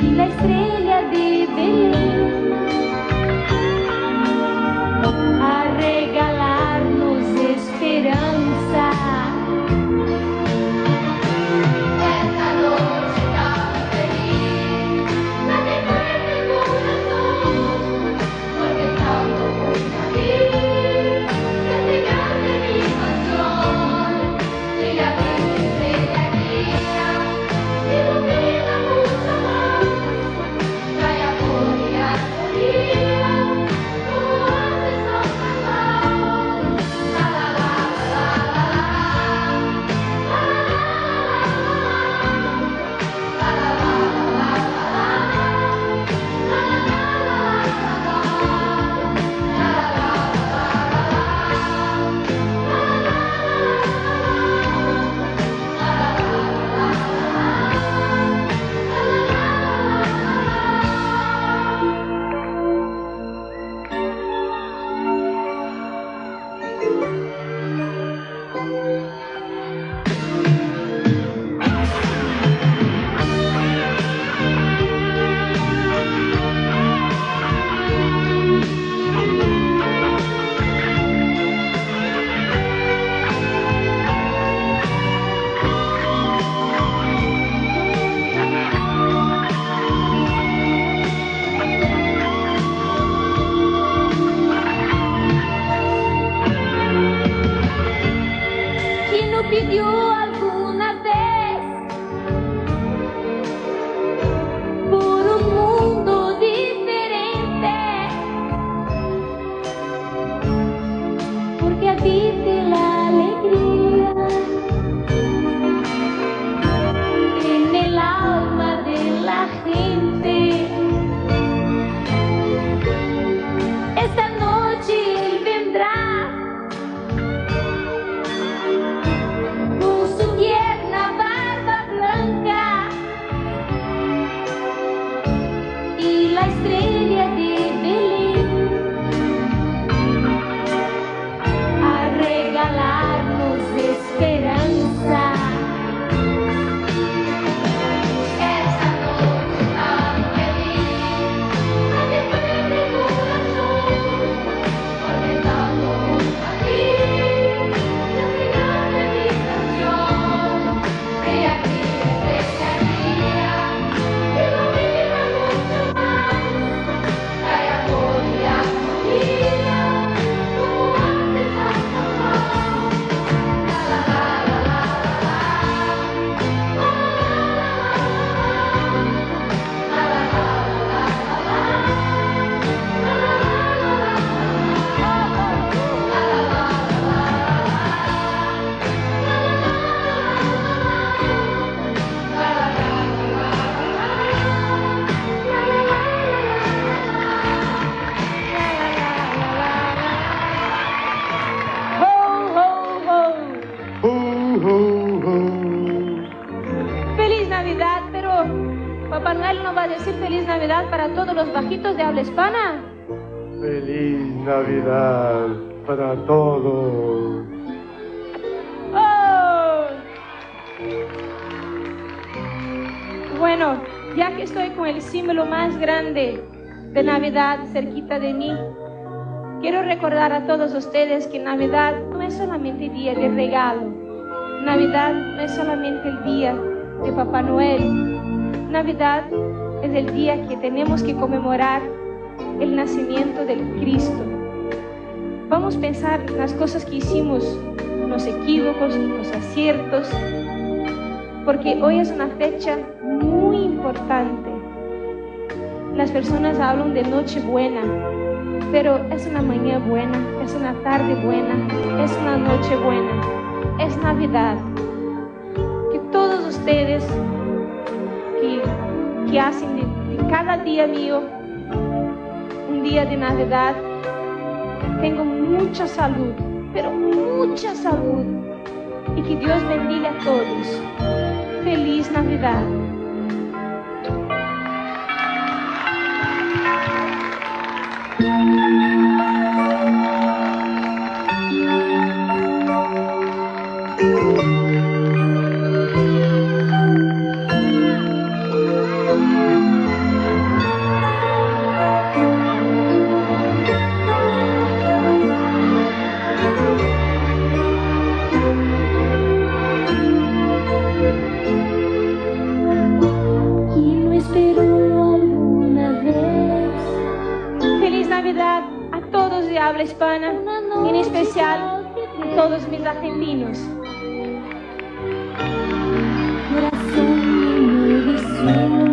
y la estrella de Belén. Con de habla hispana. Feliz Navidad para todos. ¡Oh! Bueno, ya que estoy con el símbolo más grande de Navidad cerquita de mí, quiero recordar a todos ustedes que Navidad no es solamente día de regalo. Navidad no es solamente el día de Papá Noel. Navidad es el día que tenemos que conmemorar el nacimiento del Cristo. Vamos a pensar en las cosas que hicimos, los equívocos, los aciertos, porque hoy es una fecha muy importante. Las personas hablan de noche buena, pero es una mañana buena, es una tarde buena, es una noche buena, es Navidad. Que todos ustedes que hacen de, cada día mío un día de Navidad, tengo mucha salud, pero mucha salud. Y que Dios bendiga a todos. Feliz Navidad. ¿Quién Navidad a todos de habla hispana, en especial a todos mis argentinos. Corazón.